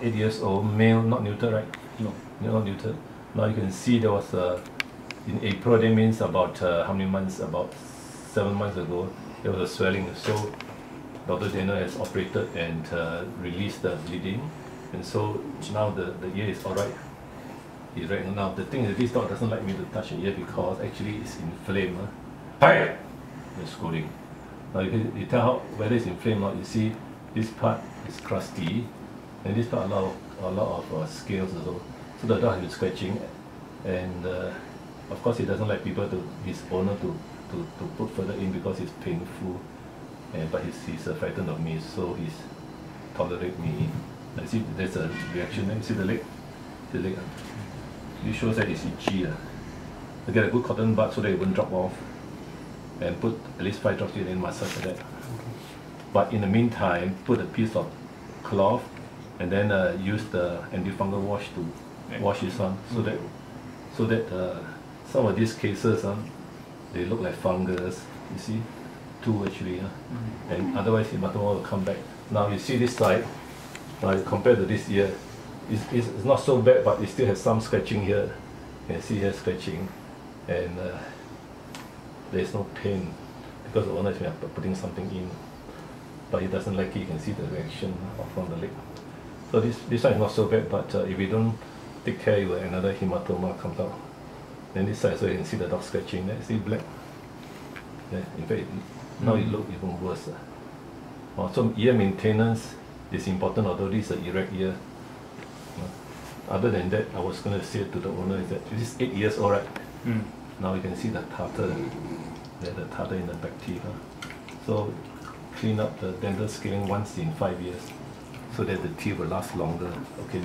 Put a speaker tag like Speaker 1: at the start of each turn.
Speaker 1: eight years old, male, not neutered, right?
Speaker 2: No.
Speaker 1: Not neutered. Now you can see there was a, in April, that means about uh, how many months? About seven months ago, there was a swelling. So Dr. Daniel has operated and uh, released the bleeding. And so now the, the ear is alright. He's right now. The thing is, this dog doesn't like me to touch the ear because actually it's inflamed. Huh? Hi! The scolding. Now you, can, you tell how, whether it's inflamed or not. You see this part is crusty and this part a lot of, a lot of uh, scales also. So the dog has been scratching and uh, of course he doesn't like people to, his owner to, to, to put further in because it's painful and but he's, he's uh, frightened of me so he's tolerate me. I see there's a reaction there. You see the leg? The leg. Uh, it shows that it's itchy. Uh. I get a good cotton bud so that it won't drop off and put at least five drops in and massage that. But in the meantime, put a piece of cloth and then uh, use the antifungal wash to wash this one so that so that uh, some of these cases uh, they look like fungus you see? Two actually uh, and otherwise hematoma will come back. Now you see this side now compared to this year it's, it's, it's not so bad but it still has some scratching here. You can see here scratching and uh, there's no pain because the owner is putting something in but he doesn't like it. You can see the reaction from the leg so this, this one is not so bad, but uh, if you don't take care, you will another hematoma comes out. Then this side, so you can see the dog scratching there, see black. Yeah, in fact, now it looks even worse. Uh. Oh, so ear maintenance is important, although this is an erect ear. Uh, other than that, I was going to say to the owner is that this is 8 years old, right?
Speaker 2: Mm.
Speaker 1: Now you can see the tartar, there, the tartar in the back teeth. Huh? So clean up the dental scaling once in 5 years so that the tea will last longer. Okay,